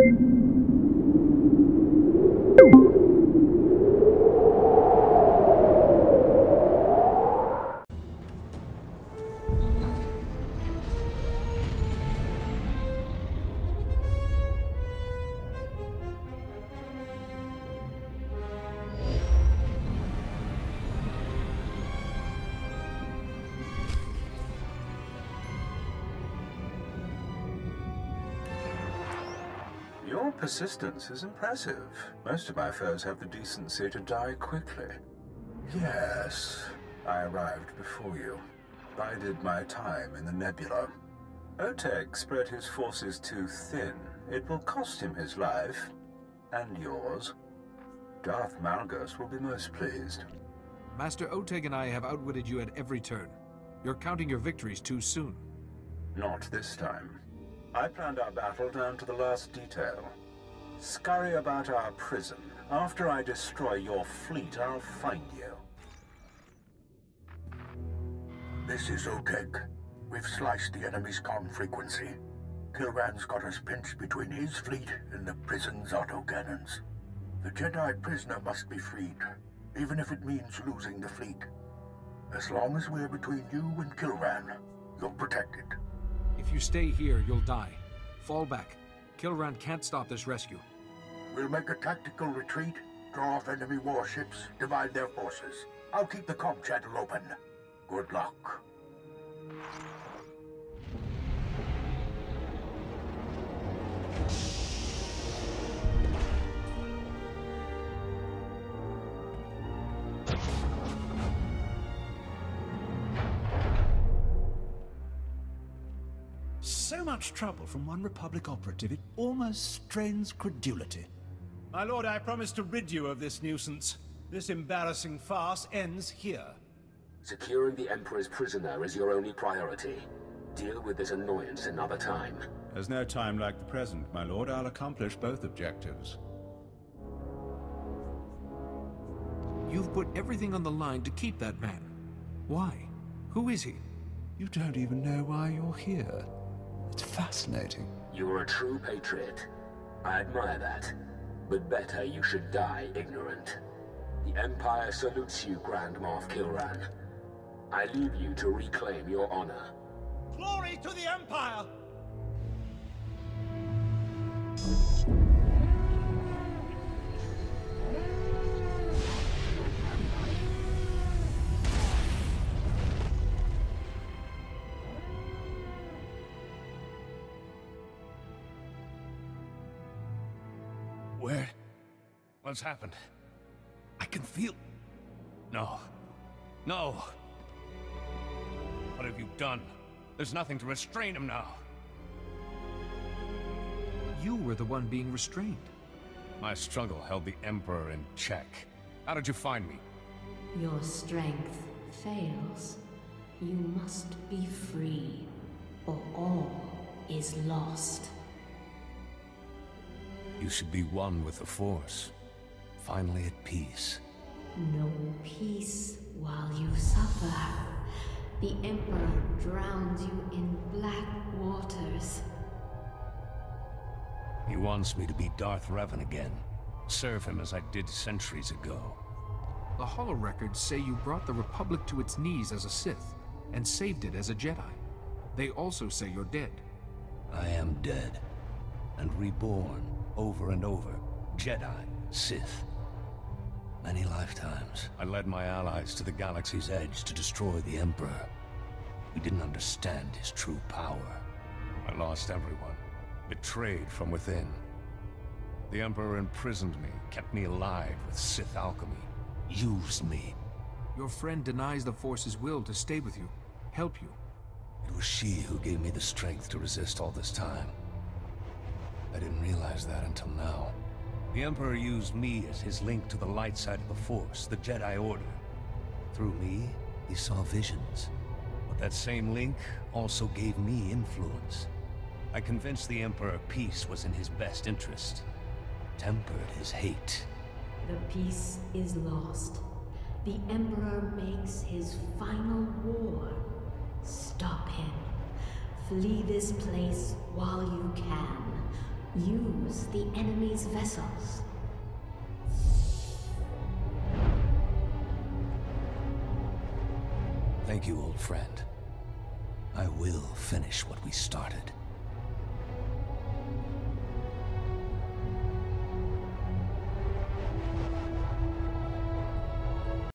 Thank you Your persistence is impressive. Most of my foes have the decency to die quickly. Yes, I arrived before you. Bided my time in the nebula. Oteg spread his forces too thin. It will cost him his life. And yours. Darth Malgus will be most pleased. Master Oteg and I have outwitted you at every turn. You're counting your victories too soon. Not this time. I planned our battle down to the last detail. Scurry about our prison. After I destroy your fleet, I'll find you. This is Oteg. We've sliced the enemy's comm frequency. Kilran's got us pinched between his fleet and the prison's autocannons. The Jedi prisoner must be freed, even if it means losing the fleet. As long as we're between you and Kilran, you're protected. If you stay here, you'll die. Fall back. Kilran can't stop this rescue. We'll make a tactical retreat, draw off enemy warships, divide their forces. I'll keep the comm channel open. Good luck. So much trouble from one Republic operative, it almost strains credulity. My lord, I promise to rid you of this nuisance. This embarrassing farce ends here. Securing the Emperor's prisoner is your only priority. Deal with this annoyance another time. There's no time like the present, my lord. I'll accomplish both objectives. You've put everything on the line to keep that man. Why? Who is he? You don't even know why you're here. It's fascinating. You are a true patriot. I admire that. But better you should die ignorant. The Empire salutes you, Grand Moff Kilran. I leave you to reclaim your honor. Glory to the Empire! Where? What's happened? I can feel... No. No! What have you done? There's nothing to restrain him now. You were the one being restrained. My struggle held the Emperor in check. How did you find me? Your strength fails. You must be free, or all is lost. You should be one with the Force. Finally at peace. No peace while you suffer. The Emperor drowns you in black waters. He wants me to be Darth Revan again. Serve him as I did centuries ago. The holo records say you brought the Republic to its knees as a Sith, and saved it as a Jedi. They also say you're dead. I am dead. And reborn over and over. Jedi, Sith. Many lifetimes, I led my allies to the galaxy's edge to destroy the Emperor. We didn't understand his true power. I lost everyone, betrayed from within. The Emperor imprisoned me, kept me alive with Sith alchemy, used me. Your friend denies the Force's will to stay with you, help you. It was she who gave me the strength to resist all this time. I didn't realize that until now. The Emperor used me as his link to the light side of the Force, the Jedi Order. Through me, he saw visions. But that same link also gave me influence. I convinced the Emperor peace was in his best interest. Tempered his hate. The peace is lost. The Emperor makes his final war. Stop him. Flee this place while you can. Use the enemy's vessels. Thank you, old friend. I will finish what we started.